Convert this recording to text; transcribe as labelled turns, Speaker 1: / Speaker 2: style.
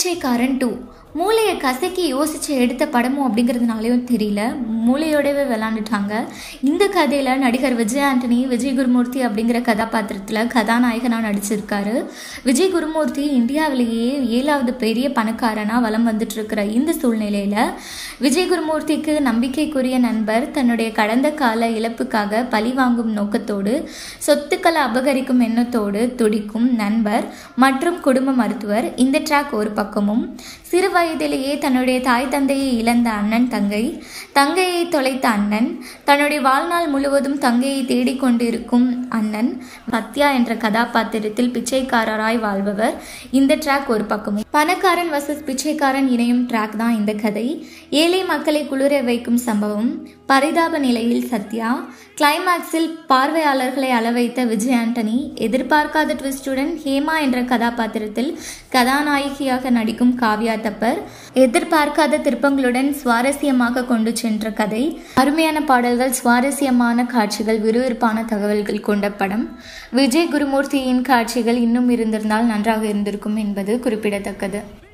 Speaker 1: பிச்சைக்காரன் two மூளையை கசக்கி யோசிச்சு எடுத்த படமும் அப்படிங்கிறதுனாலையும் தெரியல. மூளையோடவே விளாண்டுட்டாங்க இந்த கதையில் நடிகர் விஜய் ஆண்டனி விஜய் குருமூர்த்தி அப்படிங்கிற கதாபாத்திரத்தில் கதாநாயகனாக நடிச்சிருக்காரு. விஜய் குருமூர்த்தி இந்தியாவிலேயே ஏழாவது பெரிய பணக்காரனாக வலம் வந்துட்டு இருக்கிற இந்த சூழ்நிலையில் விஜய் குருமூர்த்திக்கு நம்பிக்கைக்குரிய நண்பர் தன்னுடைய கடந்த கால இழப்புக்காக பழி வாங்கும் நோக்கத்தோடு சொத்துக்களை அபகரிக்கும் எண்ணத்தோடு துடிக்கும் நண்பர் மற்றும் குடும்ப மருத்துவர் இந்த ட்ராக் ஒரு பக்கமும். சிறுவர் வயதிலேயே தன்னுடைய தாய் தந்தையை இழந்த அண்ணன் தங்கை. தங்கையை தொலைத்த அண்ணன் தன்னுடைய வாழ்நாள் முழுவதும் தங்கையை தேடிக்கொண்டிருக்கும் அண்ணன் பத்யா என்ற கதாபாத்திரத்தில் பிச்சைக்காரராய் வாழ்பவர். இந்த ட்ராக் ஒரு பக்கமும் பணக்காரன் வசஸ் பிச்சைக்காரன் இணையும் ட்ராக் தான் இந்த கதை. ஏழை மக்களை குளிர வைக்கும் சம்பவம் பரிதாப நிலையில் சத்யா கிளைமாக்ஸில் பார்வையாளர்களை அளவைத்த விஜய் ஆண்டனி எதிர்பார்க்காத ட்விஸ்டுடன் ஹேமா என்ற கதாபாத்திரத்தில் கதாநாயகியாக நடிக்கும் காவ்யா தப்பர் எதிர்பார்க்காத திருப்பங்களுடன் சுவாரஸ்யமாக கொண்டு சென்ற கதை. அருமையான பாடல்கள் சுவாரஸ்யமான காட்சிகள் விறுவிறுப்பான தகவல்கள் கொண்ட படம். விஜய் குருமூர்த்தியின் காட்சிகள் இன்னும் இருந்திருந்தால் நன்றாக இருந்திருக்கும் என்பது குறிப்பிடத்தக்கது. Obrigada.